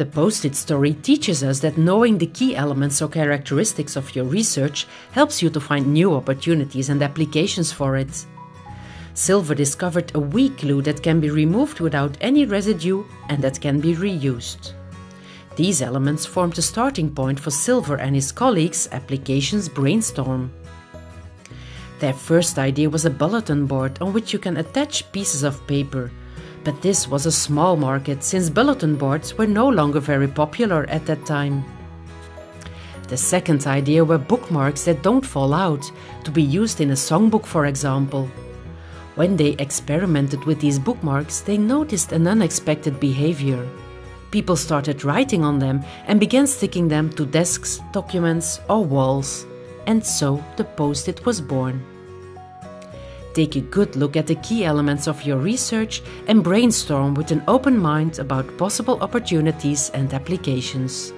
The post it story teaches us that knowing the key elements or characteristics of your research helps you to find new opportunities and applications for it. Silver discovered a weak glue that can be removed without any residue and that can be reused. These elements formed the starting point for Silver and his colleagues' applications brainstorm. Their first idea was a bulletin board on which you can attach pieces of paper, but this was a small market since bulletin boards were no longer very popular at that time. The second idea were bookmarks that don't fall out, to be used in a songbook, for example. When they experimented with these bookmarks, they noticed an unexpected behavior. People started writing on them and began sticking them to desks, documents, or walls. And so the post it was born. Take a good look at the key elements of your research and brainstorm with an open mind about possible opportunities and applications.